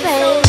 baby.